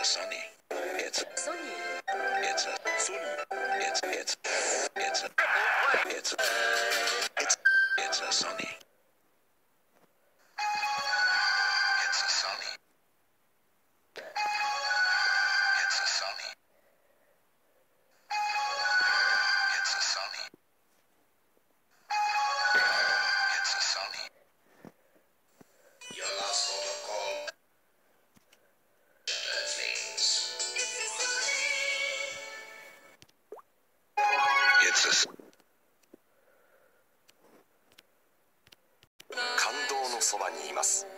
a Sony. It's ソニー it's a Sony. It's it's it's a it's it's it's a Sony. そばにいます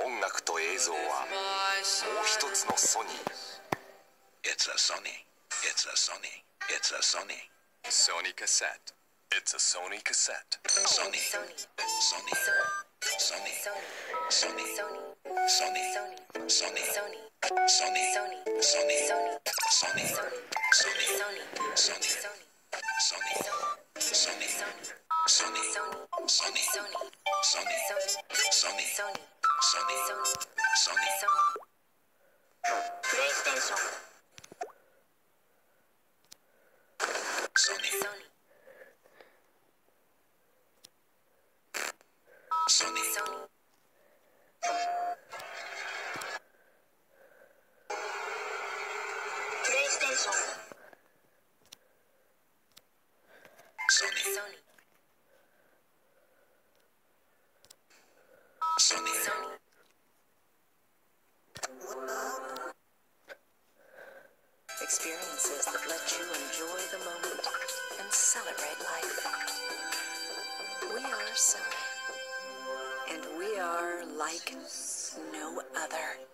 音楽と映像はもう一つのソニー It's a Sony. It's a Sony. It's a Sony. Sony cassette It's a Sony cassette Sony. Sony. Sony. Sony. Sony. Sony. Sony. ソニー Sony. ソニー Sony. Sony. Experiences that let you enjoy the moment and celebrate life. We are Sony, and we are like no other.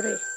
Sorry.